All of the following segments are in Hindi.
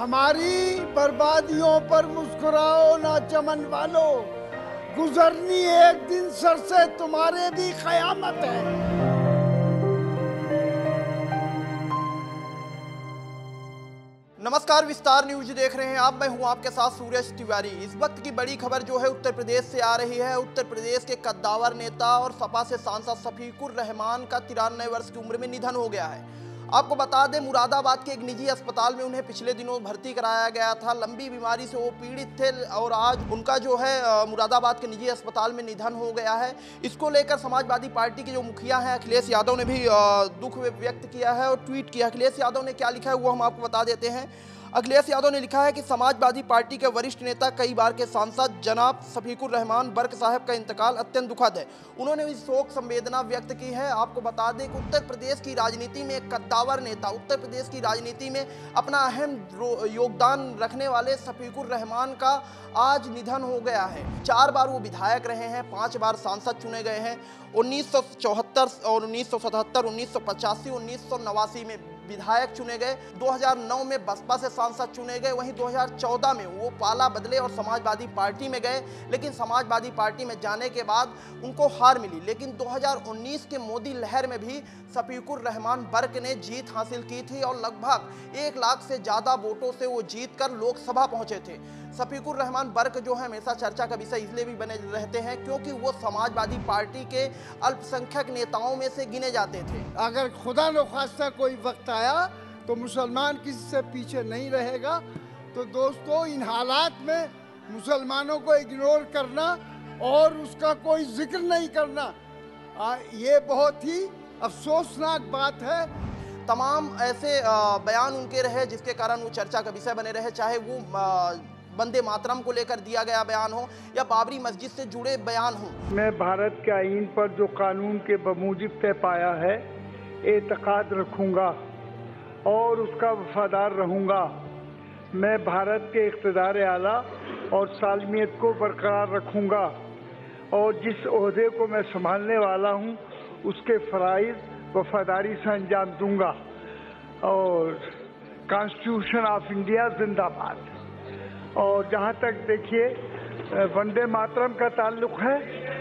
हमारी बर्बादियों पर मुस्कुराओ ना चमन वालों। गुजरनी एक दिन सर से तुम्हारे भी कयामत है। नमस्कार, विस्तार न्यूज़ देख रहे हैं आप। मैं हूँ आपके साथ सूरज तिवारी। इस वक्त की बड़ी खबर जो है उत्तर प्रदेश से आ रही है। उत्तर प्रदेश के कद्दावर नेता और सपा से सांसद शफीकुर रहमान का तिरानवे वर्ष की उम्र में निधन हो गया है। आपको बता दें, मुरादाबाद के एक निजी अस्पताल में उन्हें पिछले दिनों भर्ती कराया गया था। लंबी बीमारी से वो पीड़ित थे और आज उनका जो है मुरादाबाद के निजी अस्पताल में निधन हो गया है। इसको लेकर समाजवादी पार्टी के जो मुखिया हैं, अखिलेश यादव ने भी दुख व्यक्त किया है और ट्वीट किया अखिलेश यादव ने क्या लिखा है वो हम आपको बता देते हैं। अखिलेश यादव ने लिखा है कि समाजवादी पार्टी के वरिष्ठ नेता, कई बार के सांसद, जनाब सफीकुर रहमान बर्क साहब का इंतकाल अत्यंत दुखद है। उन्होंने भी शोक संवेदना व्यक्त की है। आपको बता दें कि उत्तर प्रदेश की राजनीति में एक कद्दावर नेता, उत्तर प्रदेश की राजनीति में अपना अहम योगदान रखने वाले सफीकुर रहमान का आज निधन हो गया है। चार बार वो विधायक रहे हैं, पाँच बार सांसद चुने गए हैं। उन्नीस और उन्नीस सौ सतहत्तर में विधायक चुने गए। 2009 में बसपा से सांसद चुने गए। वहीं 2014 में वो पाला बदले और समाजवादी पार्टी में गए। लेकिन समाजवादी पार्टी में जाने के बाद उनको हार मिली। लेकिन 2019 के मोदी लहर में भी सफीकुर रहमान बर्क ने जीत हासिल की थी और लगभग एक लाख से ज़्यादा वोटों से वो जीत कर लोकसभा पहुँचे थे। सफीकुर रहमान बर्क जो है, हमेशा चर्चा का विषय इसलिए भी बने रहते हैं क्योंकि वो समाजवादी पार्टी के अल्पसंख्यक नेताओं में से गिने जाते थे। अगर खुदा न खास्ता कोई वक्त आया तो मुसलमान किसी से पीछे नहीं रहेगा। तो दोस्तों इन हालात में मुसलमानों को इग्नोर करना और उसका कोई ज़िक्र नहीं करना आ, ये बहुत ही अफसोसनाक बात है। तमाम ऐसे बयान उनके रहे जिसके कारण वो चर्चा का विषय बने रहे चाहे वो बंदे मातरम को लेकर दिया गया बयान हो या बाबरी मस्जिद से जुड़े बयान हो। मैं भारत के आइन पर जो कानून के बमूजिब तय पाया है एतकाद रखूँगा। और उसका वफादार रहूँगा। मैं भारत के इकतदार आला और सालमियत को बरकरार रखूँगा और जिस अहदे को मैं संभालने वाला हूँ, उसके फ़रज़ वफादारी से अंजाम दूँगा। और कॉन्स्टिट्यूशन ऑफ़ इंडिया जिंदाबाद। और जहाँ तक देखिए, वंदे मातरम का ताल्लुक है,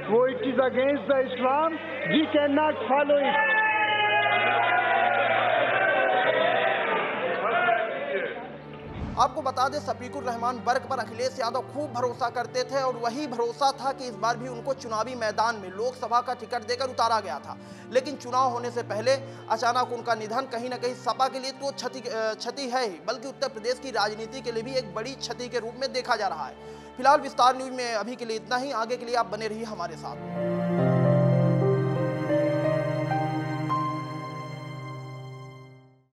वो it is against the Islam we can not follow it आपको बता दें, सफीकुर रहमान वर्ग पर अखिलेश यादव खूब भरोसा करते थे और वही भरोसा था कि इस बार भी उनको चुनावी मैदान में लोकसभा का टिकट देकर उतारा गया था। लेकिन चुनाव होने से पहले अचानक उनका निधन कहीं ना कहीं सपा के लिए तो क्षति क्षति है ही, बल्कि उत्तर प्रदेश की राजनीति के लिए भी एक बड़ी क्षति के रूप में देखा जा रहा है। फ़िलहाल विस्तार न्यूज़ में अभी के लिए इतना ही, आगे के लिए आप बने रहिए हमारे साथ।